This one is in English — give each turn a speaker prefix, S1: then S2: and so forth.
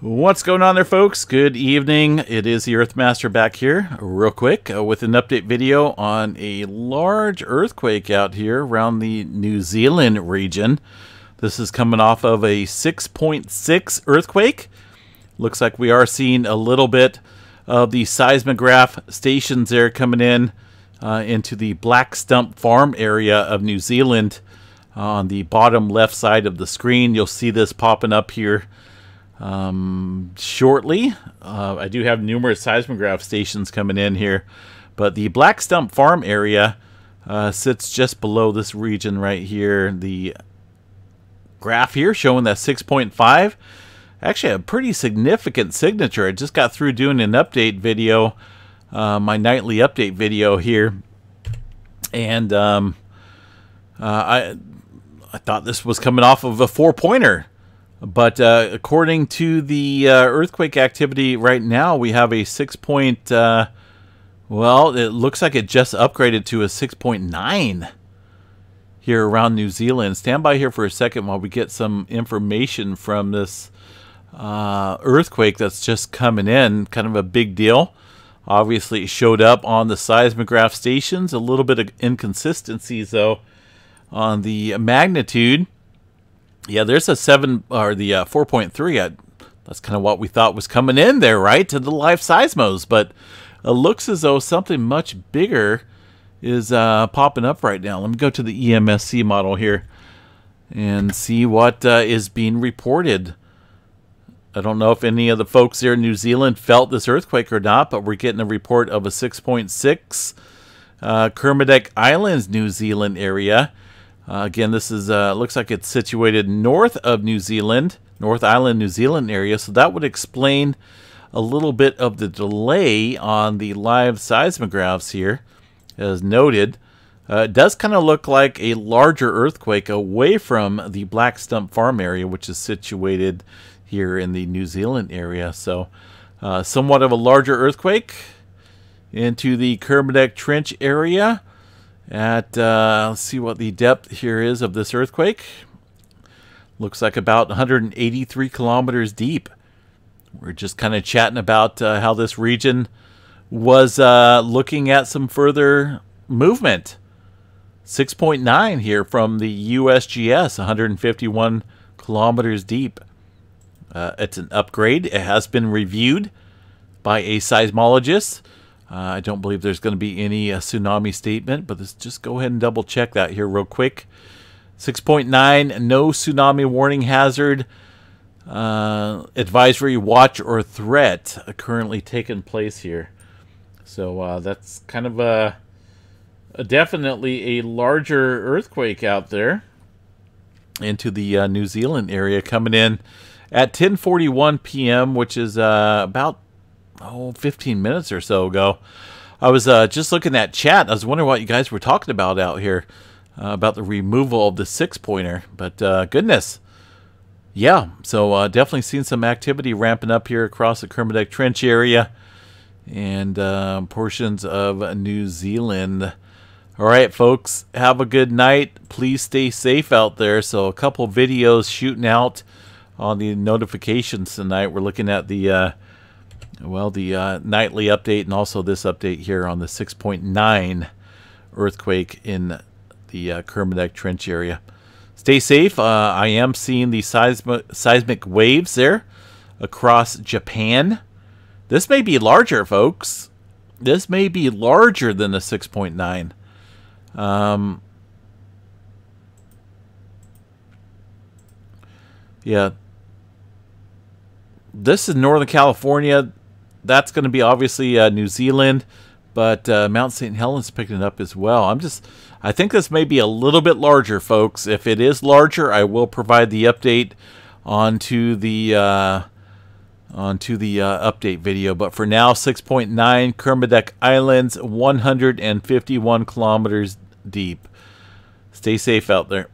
S1: What's going on there, folks? Good evening. It is the Earthmaster back here, real quick, uh, with an update video on a large earthquake out here around the New Zealand region. This is coming off of a 6.6 earthquake. Looks like we are seeing a little bit of the seismograph stations there coming in uh, into the Black Stump Farm area of New Zealand. on the bottom left side of the screen, you'll see this popping up here um, shortly. Uh, I do have numerous seismograph stations coming in here, but the Black Stump Farm area uh, sits just below this region right here. The graph here showing that 6.5. Actually, a pretty significant signature. I just got through doing an update video, uh, my nightly update video here, and um, uh, I I thought this was coming off of a four pointer. But uh, according to the uh, earthquake activity right now, we have a six point. Uh, well, it looks like it just upgraded to a 6.9 here around New Zealand. Stand by here for a second while we get some information from this uh, earthquake that's just coming in. Kind of a big deal. Obviously, it showed up on the seismograph stations. A little bit of inconsistencies, though, on the magnitude. Yeah, there's a seven or the uh, 4.3. that's kind of what we thought was coming in there, right, to the live seismos. But it looks as though something much bigger is uh, popping up right now. Let me go to the EMSC model here and see what uh, is being reported. I don't know if any of the folks here in New Zealand felt this earthquake or not, but we're getting a report of a 6.6 uh, Kermadec Islands, New Zealand area. Uh, again, this is uh, looks like it's situated north of New Zealand, North Island, New Zealand area. So that would explain a little bit of the delay on the live seismographs here, as noted. Uh, it does kind of look like a larger earthquake away from the Black Stump Farm area, which is situated here in the New Zealand area. So, uh, somewhat of a larger earthquake into the Kermadec Trench area at uh, let's see what the depth here is of this earthquake. Looks like about 183 kilometers deep. We're just kind of chatting about uh, how this region was uh, looking at some further movement. 6.9 here from the USGS, 151 kilometers deep. Uh, it's an upgrade. It has been reviewed by a seismologist. Uh, I don't believe there's going to be any uh, tsunami statement, but let's just go ahead and double check that here real quick. 6.9, no tsunami warning hazard. Uh, advisory watch or threat currently taking place here. So uh, that's kind of a, a, definitely a larger earthquake out there into the uh, New Zealand area coming in at 10:41 p.m., which is uh, about oh, 15 minutes or so ago. I was uh, just looking at chat. I was wondering what you guys were talking about out here uh, about the removal of the six pointer. But uh, goodness, yeah. So uh, definitely seen some activity ramping up here across the Kermadec Trench area and uh, portions of New Zealand. All right, folks, have a good night. Please stay safe out there. So a couple videos shooting out on the notifications tonight. We're looking at the uh, well, the uh, nightly update and also this update here on the 6.9 earthquake in the uh, Kermadec Trench area. Stay safe. Uh, I am seeing the seismic, seismic waves there across Japan. This may be larger, folks. This may be larger than the 6.9. Um, yeah. This is Northern California that's going to be obviously uh, New Zealand, but uh, Mount St. Helens picking it up as well. I'm just, I think this may be a little bit larger, folks. If it is larger, I will provide the update onto the uh, onto the uh, update video. But for now, 6.9 Kermadec Islands, 151 kilometers deep. Stay safe out there.